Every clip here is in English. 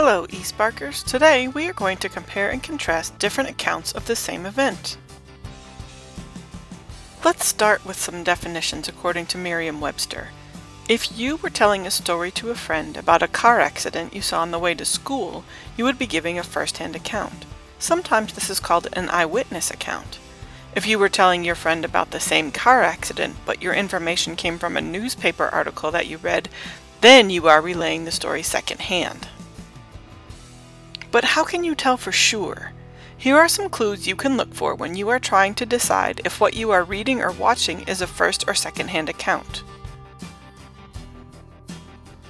Hello, eSparkers. Today we are going to compare and contrast different accounts of the same event. Let's start with some definitions according to Merriam-Webster. If you were telling a story to a friend about a car accident you saw on the way to school, you would be giving a first-hand account. Sometimes this is called an eyewitness account. If you were telling your friend about the same car accident, but your information came from a newspaper article that you read, then you are relaying the story secondhand. But how can you tell for sure? Here are some clues you can look for when you are trying to decide if what you are reading or watching is a first or second-hand account.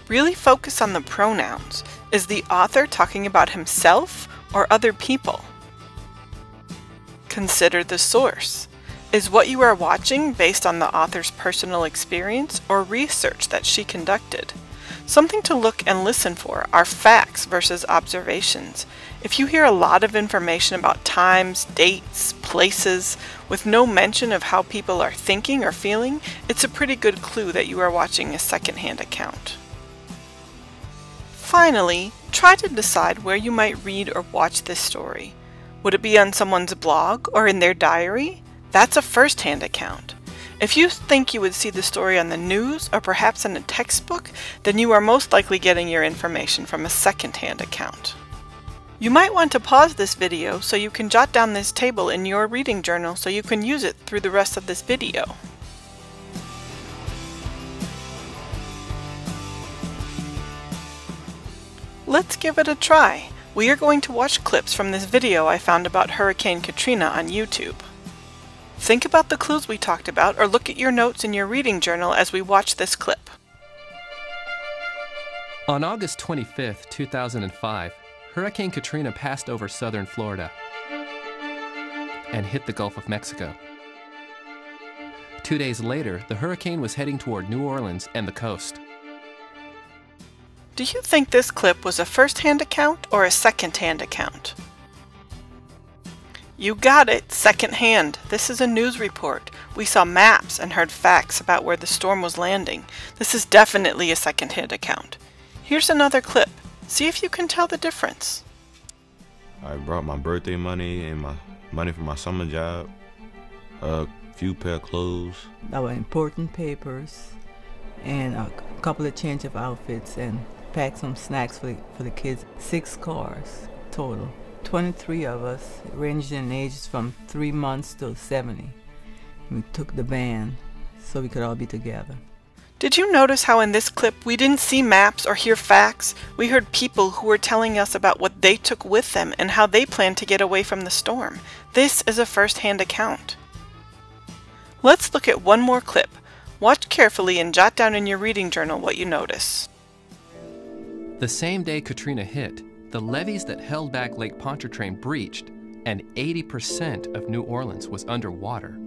Really focus on the pronouns. Is the author talking about himself or other people? Consider the source. Is what you are watching based on the author's personal experience or research that she conducted? Something to look and listen for are facts versus observations. If you hear a lot of information about times, dates, places, with no mention of how people are thinking or feeling, it's a pretty good clue that you are watching a secondhand account. Finally, try to decide where you might read or watch this story. Would it be on someone's blog or in their diary? That's a first-hand account. If you think you would see the story on the news or perhaps in a textbook, then you are most likely getting your information from a second-hand account. You might want to pause this video so you can jot down this table in your reading journal so you can use it through the rest of this video. Let's give it a try. We are going to watch clips from this video I found about Hurricane Katrina on YouTube. Think about the clues we talked about or look at your notes in your reading journal as we watch this clip. On August 25, 2005, Hurricane Katrina passed over southern Florida and hit the Gulf of Mexico. Two days later, the hurricane was heading toward New Orleans and the coast. Do you think this clip was a first-hand account or a second-hand account? You got it, second hand. This is a news report. We saw maps and heard facts about where the storm was landing. This is definitely a second hand account. Here's another clip. See if you can tell the difference. I brought my birthday money and my money for my summer job, a few pair of clothes. Our important papers, and a couple of change of outfits, and packed some snacks for the, for the kids. Six cars total. 23 of us, ranged in ages from three months to 70. We took the van so we could all be together. Did you notice how in this clip we didn't see maps or hear facts? We heard people who were telling us about what they took with them and how they planned to get away from the storm. This is a first-hand account. Let's look at one more clip. Watch carefully and jot down in your reading journal what you notice. The same day Katrina hit, the levees that held back Lake Pontchartrain breached, and 80% of New Orleans was underwater.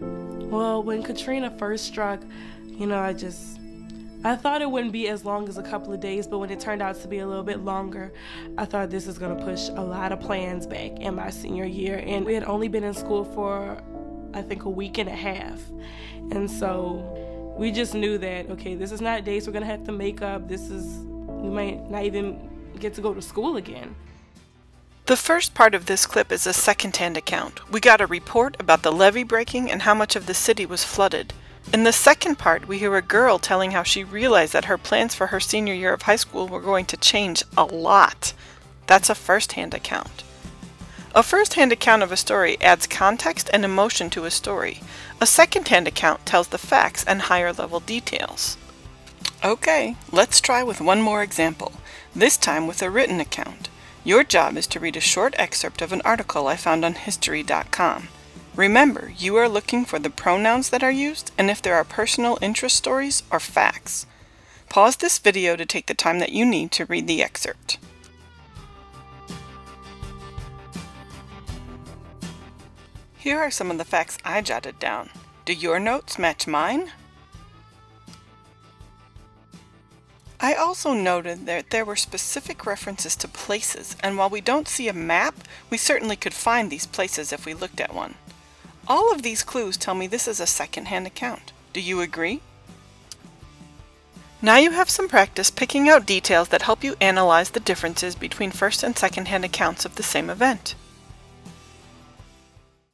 Well, when Katrina first struck, you know, I just I thought it wouldn't be as long as a couple of days, but when it turned out to be a little bit longer, I thought this is going to push a lot of plans back in my senior year. And we had only been in school for, I think, a week and a half. And so we just knew that, okay, this is not days we're going to have to make up. This is we might not even get to go to school again. The first part of this clip is a second-hand account. We got a report about the levee breaking and how much of the city was flooded. In the second part, we hear a girl telling how she realized that her plans for her senior year of high school were going to change a lot. That's a first-hand account. A first-hand account of a story adds context and emotion to a story. A second-hand account tells the facts and higher-level details. Okay, let's try with one more example, this time with a written account. Your job is to read a short excerpt of an article I found on History.com. Remember, you are looking for the pronouns that are used and if there are personal interest stories or facts. Pause this video to take the time that you need to read the excerpt. Here are some of the facts I jotted down. Do your notes match mine? I also noted that there were specific references to places, and while we don't see a map, we certainly could find these places if we looked at one. All of these clues tell me this is a second-hand account. Do you agree? Now you have some practice picking out details that help you analyze the differences between first and second hand accounts of the same event.